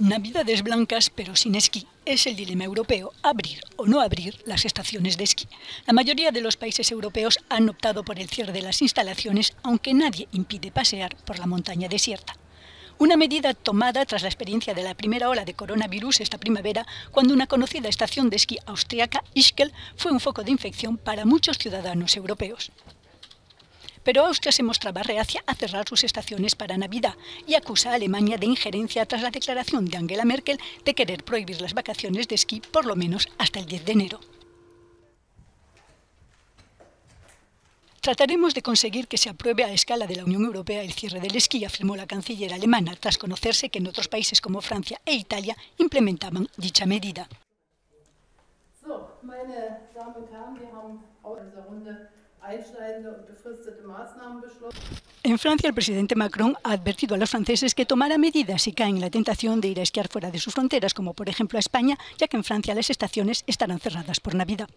Navidades blancas pero sin esquí. Es el dilema europeo, abrir o no abrir las estaciones de esquí. La mayoría de los países europeos han optado por el cierre de las instalaciones, aunque nadie impide pasear por la montaña desierta. Una medida tomada tras la experiencia de la primera ola de coronavirus esta primavera, cuando una conocida estación de esquí austriaca, Ischgl, fue un foco de infección para muchos ciudadanos europeos pero Austria se mostraba reacia a cerrar sus estaciones para Navidad y acusa a Alemania de injerencia tras la declaración de Angela Merkel de querer prohibir las vacaciones de esquí por lo menos hasta el 10 de enero. Trataremos de conseguir que se apruebe a escala de la Unión Europea el cierre del esquí, afirmó la canciller alemana, tras conocerse que en otros países como Francia e Italia implementaban dicha medida. En Francia, el presidente Macron ha advertido a los franceses que tomará medidas si caen en la tentación de ir a esquiar fuera de sus fronteras, como por ejemplo a España, ya que en Francia las estaciones estarán cerradas por Navidad.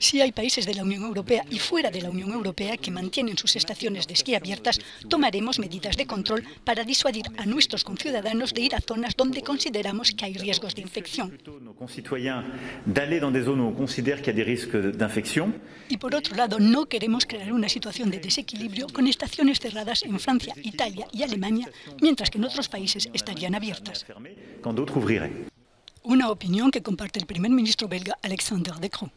Si hay países de la Unión Europea y fuera de la Unión Europea que mantienen sus estaciones de esquí abiertas, tomaremos medidas de control para disuadir a nuestros conciudadanos de ir a zonas donde consideramos que hay riesgos de infección. Y por otro lado, no queremos crear una situación de desequilibrio con estaciones cerradas en Francia, Italia y Alemania, mientras que en otros países estarían abiertas. Una opinión que comparte el primer ministro belga Alexander De Croo.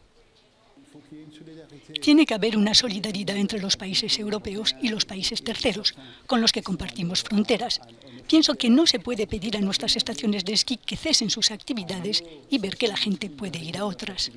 Tiene que haber una solidaridad entre los países europeos y los países terceros, con los que compartimos fronteras. Pienso que no se puede pedir a nuestras estaciones de esquí que cesen sus actividades y ver que la gente puede ir a otras.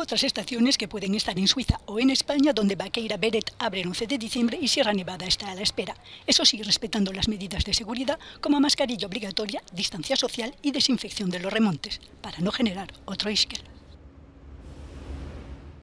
Otras estaciones que pueden estar en Suiza o en España, donde Baqueira Beret abre el 11 de diciembre y Sierra Nevada está a la espera. Eso sí, respetando las medidas de seguridad como mascarilla obligatoria, distancia social y desinfección de los remontes, para no generar otro Ischel.